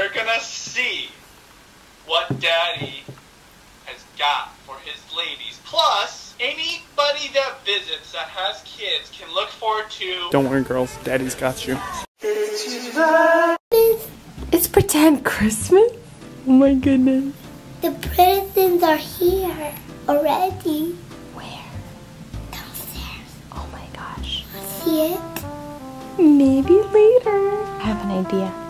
You're gonna see what Daddy has got for his ladies. Plus, anybody that visits that has kids can look forward to. Don't worry, girls. Daddy's got you. It's pretend Christmas? Oh my goodness. The presents are here already. Where? Downstairs. Oh my gosh. See it? Maybe later. I have an idea.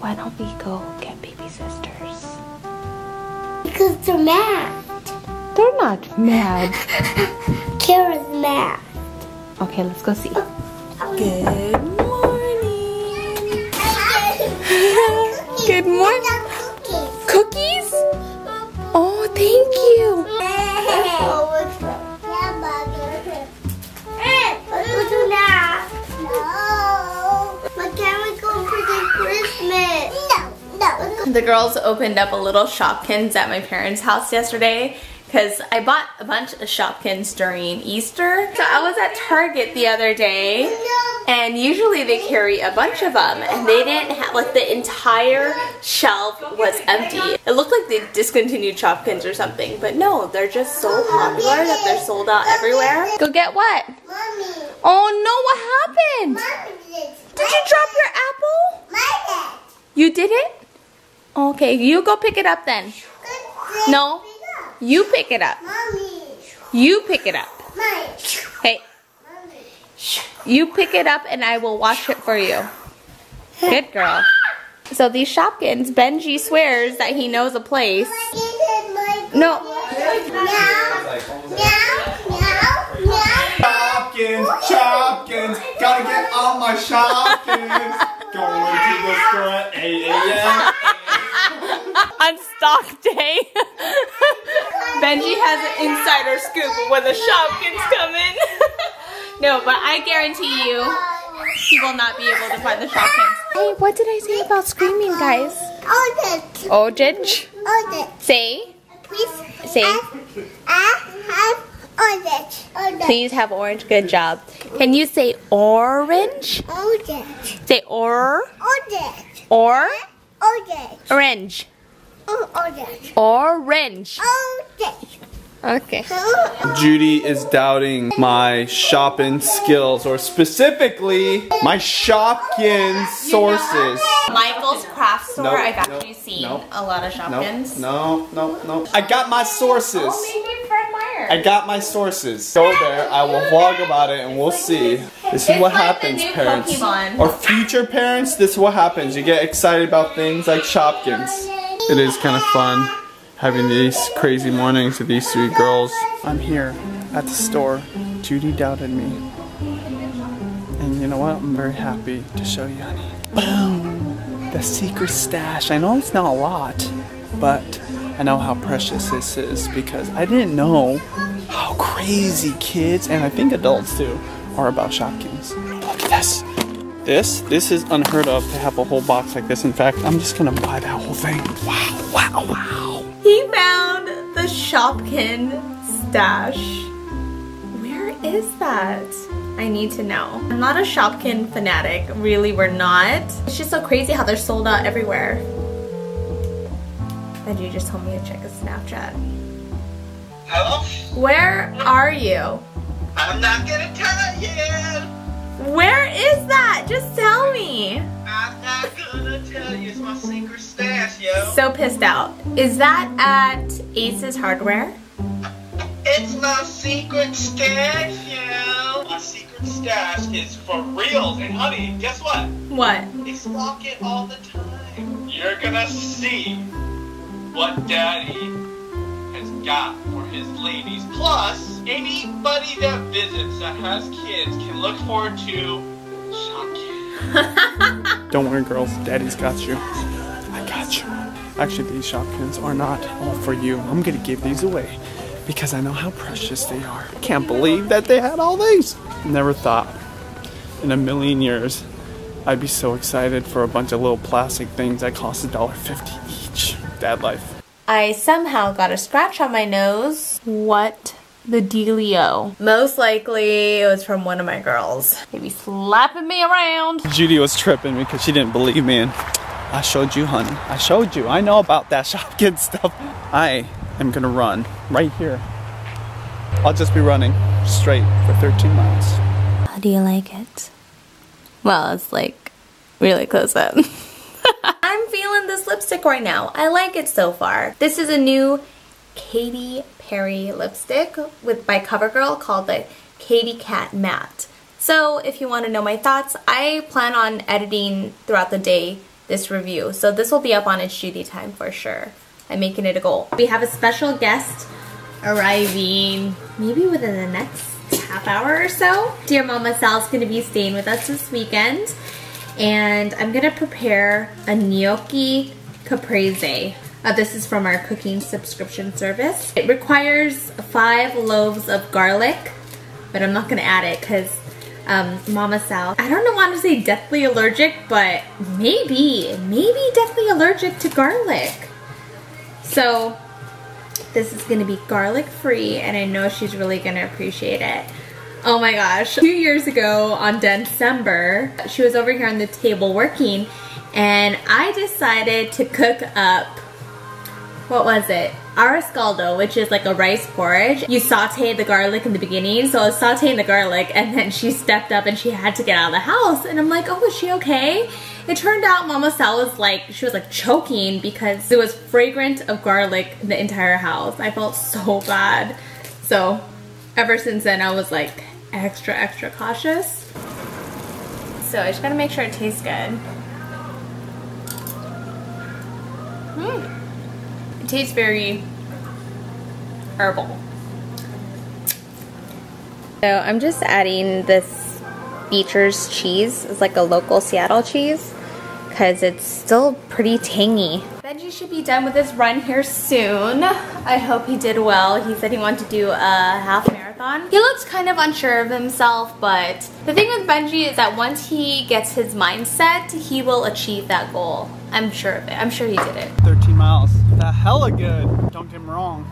Why don't we go get baby sisters? Because they're mad. They're not mad. Kara's mad. Okay, let's go see. Good morning. Good morning. Cookies? Oh, thank you. Oh, The girls opened up a little Shopkins at my parents' house yesterday because I bought a bunch of Shopkins during Easter. So I was at Target the other day and usually they carry a bunch of them and they didn't have, like the entire shelf was empty. It looked like they discontinued Shopkins or something, but no, they're just so popular that they're sold out everywhere. Go get what? Mommy. Oh no, what happened? Mommy. Did you drop your apple? My You did it? Okay, you go pick it up then. No. You pick it up. You pick it up. Hey, you pick it up and I will wash it for you. Good girl. So these Shopkins, Benji swears that he knows a place. No. Shopkins, Shopkins, gotta get on my Shopkins. Going to the store at 8 a.m. On stock day, Benji has an insider scoop when the Shopkins come in. no, but I guarantee you, he will not be able to find the Shopkins. Hey, what did I say about screaming, guys? Oh, orange. Oh, orange. Orange. Say, Please. say. I have orange. Orange. Please have orange. Good job. Can you say orange? Orange. Say or, Orange. or, Orange. orange. Oh, Orange. Orange. Orange. Okay. Judy is doubting my shopping skills, or specifically my Shopkins sources. Michael's craft store. Nope, I've nope, actually seen nope, a lot of No, Shopkins. no, no, no. I got my sources. Oh, maybe Fred Meyer. I got my sources. Go there. I will vlog about it, and we'll see. This is It's what like happens, parents, Pokemon. or future parents. This is what happens. You get excited about things like Shopkins. It is kind of fun having these crazy mornings with these three girls. I'm here at the store. Judy doubted me. And you know what? I'm very happy to show you, honey. Boom! The secret stash. I know it's not a lot, but I know how precious this is because I didn't know how crazy kids, and I think adults too, are about Shopkins. Look at this. This, this is unheard of to have a whole box like this. In fact, I'm just gonna buy that whole thing. Wow, wow, wow. He found the Shopkin stash. Where is that? I need to know. I'm not a Shopkin fanatic. Really, we're not. It's just so crazy how they're sold out everywhere. And you just told me to check his Snapchat. Hello? Where are you? I'm not gonna tell you. Where is that? Just tell me. I'm not gonna tell you. It's my secret stash, yo. So pissed out. Is that at Ace's Hardware? It's my secret stash, yo. My secret stash is for reals. And honey, guess what? What? They stock it all the time. You're gonna see what Daddy got for his ladies. Plus, anybody that visits that has kids can look forward to Shopkins. Don't worry, girls. Daddy's got you. I got you. Actually, these Shopkins are not all for you. I'm gonna give these away because I know how precious they are. Can't believe that they had all these. Never thought in a million years I'd be so excited for a bunch of little plastic things that cost $1.50 each. Dad life. I somehow got a scratch on my nose. What the dealio? Most likely it was from one of my girls. Maybe slapping me around. Judy was tripping me because she didn't believe me and I showed you, honey. I showed you. I know about that Shopkins stuff. I am gonna run right here. I'll just be running straight for 13 miles. How do you like it? Well, it's like really close up. Lipstick right now. I like it so far. This is a new Katy Perry lipstick with by CoverGirl called the Katy Kat Matte. So if you want to know my thoughts, I plan on editing throughout the day this review. So this will be up on itsJudyTime for sure. I'm making it a goal. We have a special guest arriving maybe within the next half hour or so. Dear Mama Sal's going to be staying with us this weekend and I'm going to prepare a gnocchi caprese. Uh, this is from our cooking subscription service. It requires five loaves of garlic, but I'm not going to add it because um, Mama Sal, I don't know want to say deathly allergic, but maybe, maybe deathly allergic to garlic. So this is going to be garlic free and I know she's really going to appreciate it. Oh my gosh. Two years ago on December, she was over here on the table working and I decided to cook up, what was it? Arroz caldo, which is like a rice porridge. You saute the garlic in the beginning, so I was sauteing the garlic and then she stepped up and she had to get out of the house and I'm like, oh, is she okay? It turned out Mama Sal was like, she was like choking because it was fragrant of garlic in the entire house. I felt so bad. So ever since then I was like, extra, extra cautious. So I just gotta make sure it tastes good. Mm. It tastes very herbal. So I'm just adding this Beecher's cheese. It's like a local Seattle cheese because it's still pretty tangy. Benji should be done with his run here soon. I hope he did well. He said he wanted to do a half marathon. He looks kind of unsure of himself, but the thing with Benji is that once he gets his mindset, he will achieve that goal. I'm sure of it. I'm sure he did it. 13 miles. That hella good. Don't get me wrong.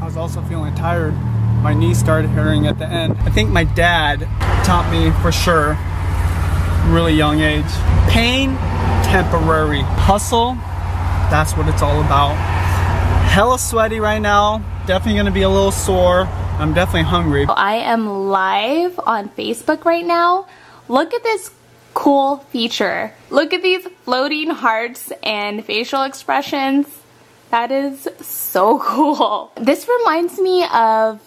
I was also feeling tired. My knees started hurting at the end. I think my dad taught me for sure, really young age. Pain, temporary. Hustle, that's what it's all about. Hella sweaty right now. Definitely gonna be a little sore. I'm definitely hungry. I am live on Facebook right now. Look at this cool feature. Look at these floating hearts and facial expressions. That is so cool. This reminds me of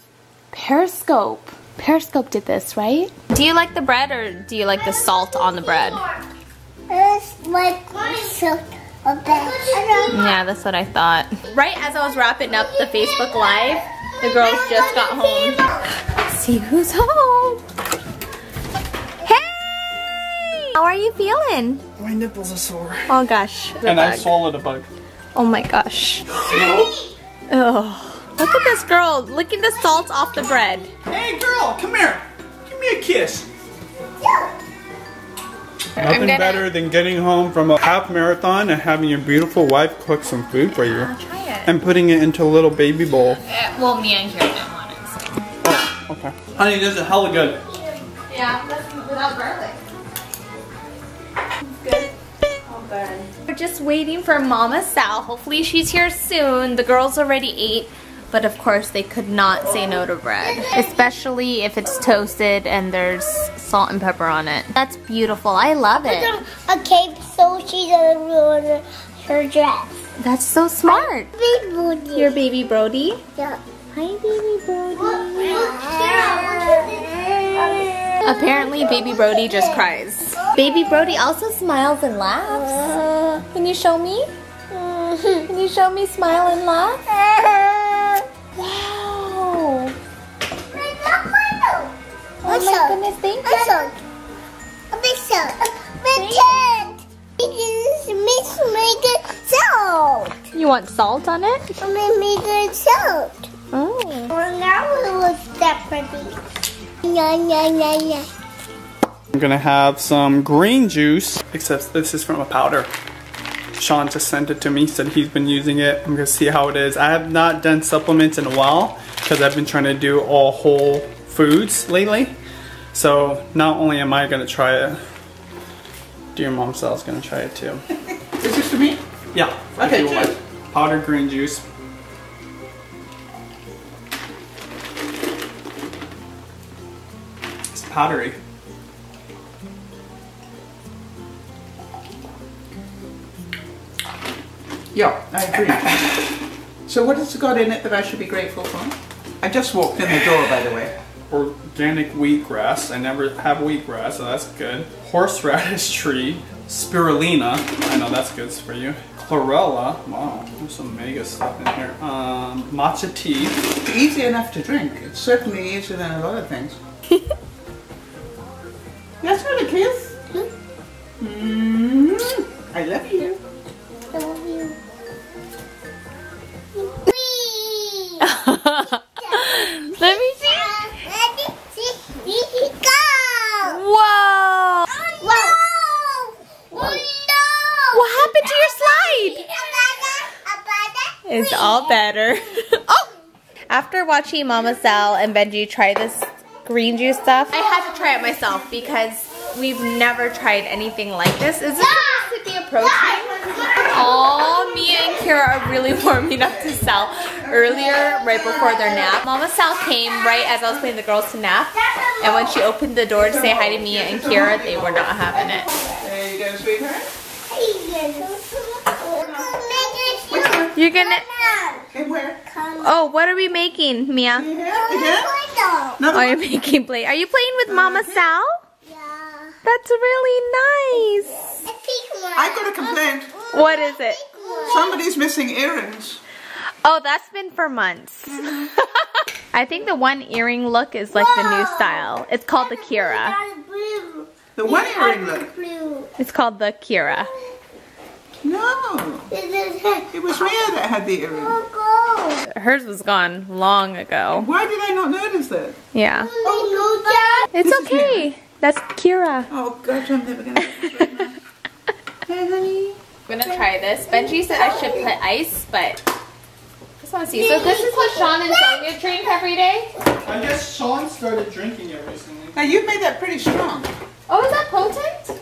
Periscope. Periscope did this, right? Do you like the bread or do you like the salt on the bread? It's like salt. Yeah, that's what I thought. Right as I was wrapping up the Facebook Live, the girls just got home. Let's see who's home. Hey! How are you feeling? My nipples are sore. Oh gosh. the And I swallowed a bug. Oh my gosh. Oh, look at this girl licking the salt off the bread. Hey girl, come here. Give me a kiss. Nothing gonna- better than getting home from a half marathon and having your beautiful wife cook some food for you. I'll try it. And putting it into a little baby bowl. Uh, well, me and Karen didn't want it. So. Oh, okay. Honey, this is hella good. Yeah, that's without garlic. Good. We're just waiting for Mama Sal. Hopefully she's here soon. The girls already ate, but of course they could not say no to bread. Especially if it's toasted and there's salt and pepper on it. That's beautiful. I love it. A cape so she doesn't ruin her dress. That's so smart. Big booty. Your baby Brody. Yeah. Hi, baby Brody. Yeah. Apparently, baby Brody just cries. Baby Brody also smiles and laughs. Uh, Can you show me? Uh, Can you show me smile and laugh? Uh, Oh my goodness, thank A you. salt. A big salt. Big tent. Miss make salt. You want salt on it? I mean, make it salt. Oh. Well, now it was that pretty. Yeah, yeah, yeah, yeah. I'm gonna have some green juice, except this is from a powder. Sean just sent it to me, said he's been using it. I'm gonna see how it is. I have not done supplements in a while because I've been trying to do all whole foods lately. So not only am I gonna try it, dear mom Sal's gonna try it too. Is this for meat? Yeah. Okay, if you Powdered green juice. It's powdery. Yeah, I agree. so what has it got in it that I should be grateful for? I just walked in the door, by the way. Organic wheatgrass. I never have wheatgrass, so that's good. Horseradish tree. Spirulina. I know that's good for you. Chlorella. Wow, there's some mega stuff in here. Um, matcha tea. Easy enough to drink. It's certainly easier than a lot of things. That's not a kiss. Mm, I love you. Love After watching Mama Sal and Benji try this green juice stuff, I had to try it myself because we've never tried anything like this. Is this supposed to be a protein? Oh, Miya and Keira are really warming up to Sal earlier, right before their nap. Mama Sal came right as I was putting the girls to nap, and when she opened the door to say hi to Miya and Keira, they were not having it. There you go, sweetheart. You're gonna. And where? Oh, what are we making, Miya? Again? Again? Another Are you one? making play? Are you playing with uh-huh. Mama Sal? Yeah. That's really nice. I got a complaint. What is it? Somebody's missing earrings. Oh, that's been for months. Mm-hmm. I think the one earring look is like the new style. It's called the Keira. The one earring look. It's called the Keira. No. It. It was Miya that had the earring. Oh, go. Hers was gone long ago. Why did I not notice that? Yeah. Oh, no, Dad. It's This okay. That's Keira. Oh gosh, I'm never gonna get this right now. Hey honey. I'm gonna try this. Benji said I should put ice, but I just want to see. So this is what Sean and Sonia drink every day. I guess Sean started drinking it recently. Now you've made that pretty strong. Oh, is that potent?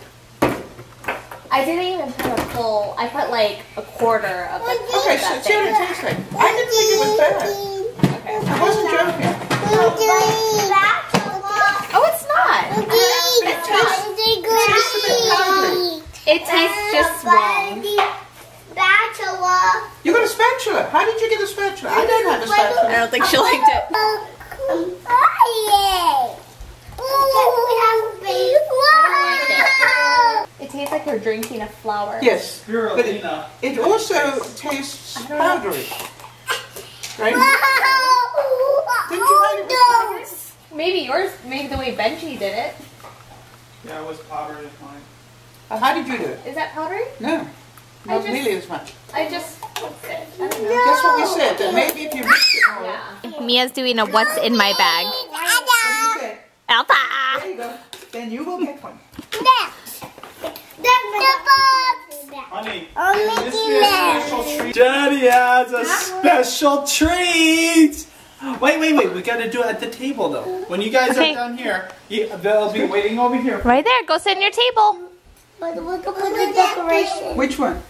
I didn't even put a full. I put like a quarter of the Okay, so that see what it tastes like. I didn't think it was bad. Okay. I wasn't joking. Oh, it's not. It tastes just wrong. Spatula. You got a spatula. How did you get a spatula? I don't have a I spatula. I don't think she liked it. It tastes like you're drinking a flower. Yes, but it, Spirulina. it also tastes powdery. Right? Didn't you write it was powdery? Maybe yours, maybe the way Benji did it. Yeah, it was powdered in mine. How did you do it? Is that powdery? No, I not just- nearly as much. I just mixed. I don't know. That's what we said, that maybe if you mixed it more. Yeah. Miya's doing a what's in my bag. What did you say? Alpha! There you go. Then you will get one. Honey, Oh, this is a special treat. Daddy has a special treat. Wait, wait, wait. We gotta do it at the table though. When you guys Okay. are down here, you, they'll be waiting over here. Right there, go sit in your table. But we can put the decoration. Which one?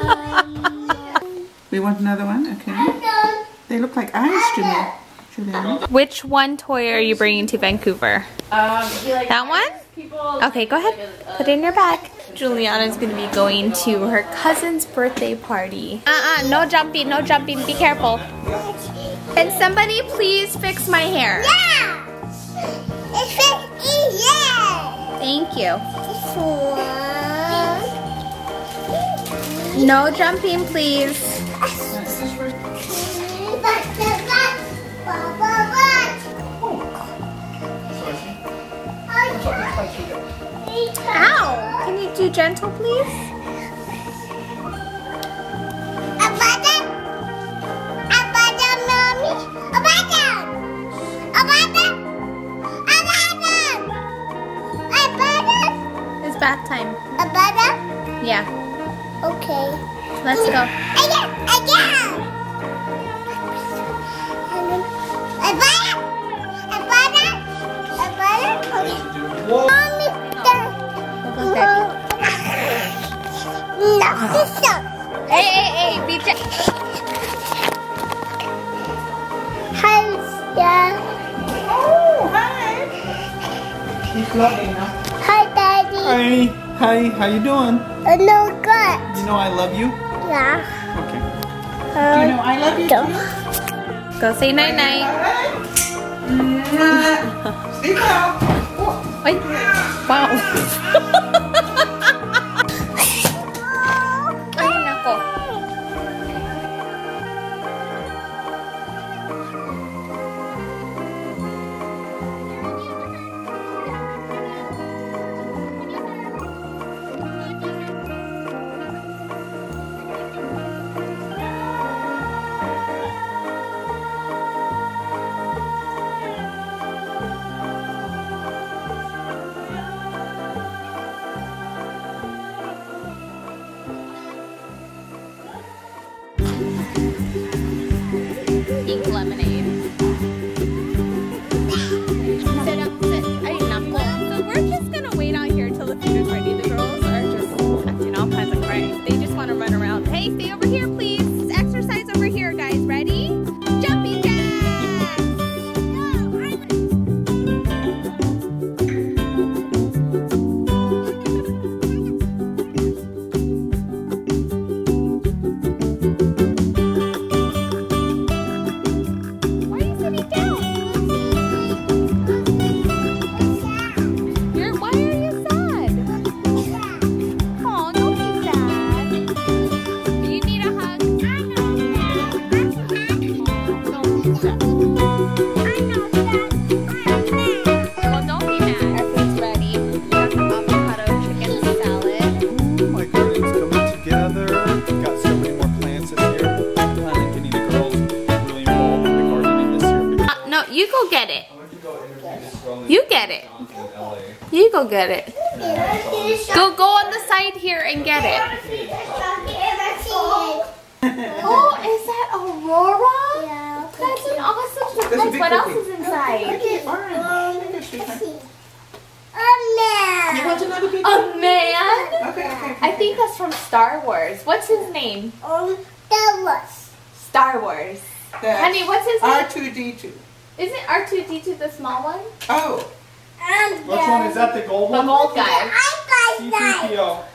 um, We want another one? Okay. They look like eyes to me. Julianna. Which one toy are you bringing to Vancouver? Um, like That one? people. Okay, go ahead. Put it in your bag. Julianna's gonna be going to her cousin's birthday party. Uh-uh, no jumping, no jumping. Be careful. Can somebody please fix my hair? yeah! It's fifty, yeah! Thank you. No jumping, please. But Ow! Can you do gentle, please? Abada, abada, mommy, abada, abada, abada, abada, It's bath time. abada. Yeah, Okay. let's go. Again, again. Abada, abada, abada. Okay. Whoa. Mommy, done. We'll hey, hey, be gentle. Hi, Dad. Oh, hi. He's loving now. Hi, Daddy. Hi, hi, how you doing? Uh, no good. You know I love you? Yeah. Okay. Do you know I love you too? Go say night night. Sleep. Ay, wow. Ay, You go get it. Go, go on the side here and get it. Oh, is that Aurora? Yeah. That's an awesome surprise. What else is inside? Okay, all right. Take it, sweetheart. You want another big A man? Okay, okay. I think that's from Star Wars. What's his name? no. Um, that was. Star Wars. Honey, what's his name? R2D2. Isn't R2D2 the small one? Oh, Um, Which one is that? The gold one? The one? gold guy. I like that. C3PO.